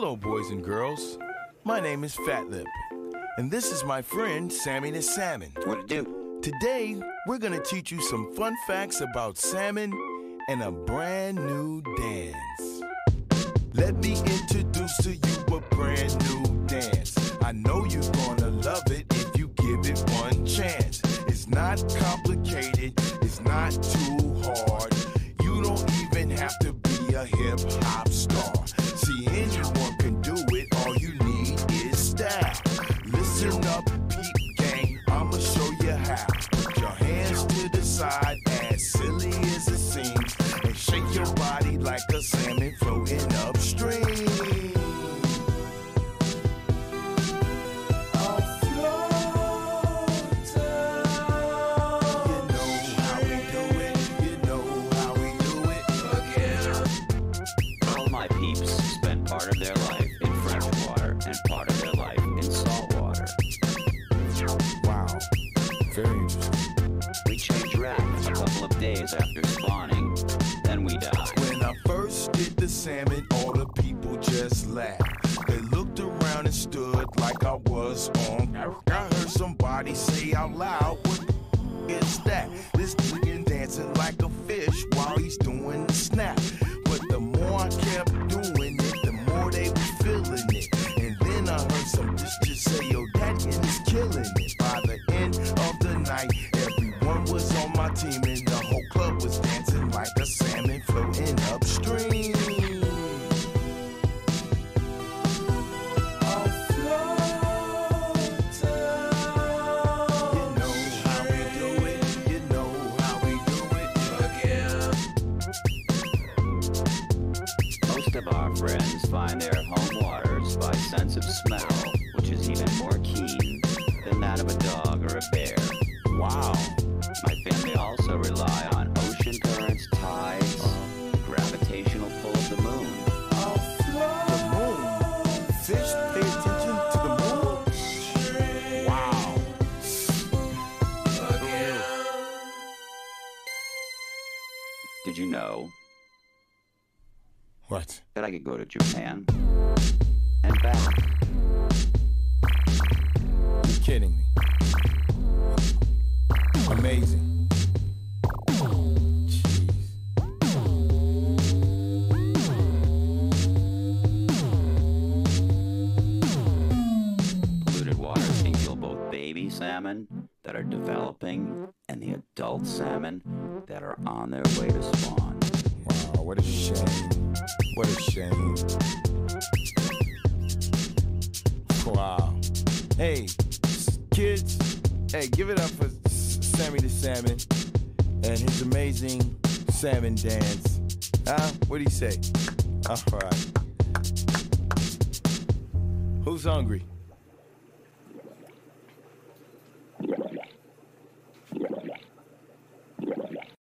Hello, boys and girls. My name is Fatlip, and this is my friend Sammy the Salmon. What it do? Today, we're gonna teach you some fun facts about salmon and a brand new dance. Let me introduce to you a brand new dance. I know you're gonna love it if you give it one chance. It's not complicated, it's not too hard. You don't even have to be a hip hop star. Up, after spawning, then we die. When I first did the salmon, all the people just laughed. They looked around and stood like I was on. I heard somebody say out loud, What is that? This nigga dancing like a fish while he's doing the snap. Our friends find their home waters by sense of smell, which is even more keen than that of a dog or a bear. Wow. My family also rely on ocean currents, tides, gravitational pull of the moon. The moon. Fish pay attention to the moon. Wow. Did you know What? that I could go to Japan and back? You're kidding me. Amazing. Jeez. Polluted waters can kill both baby salmon that are developing and the adult salmon that are on their way to spawn. Wow, what a shame. What a shame. Wow. Hey, kids, hey, give it up for Sammy the Salmon and his amazing salmon dance. Huh? What do you say? All right. Who's hungry?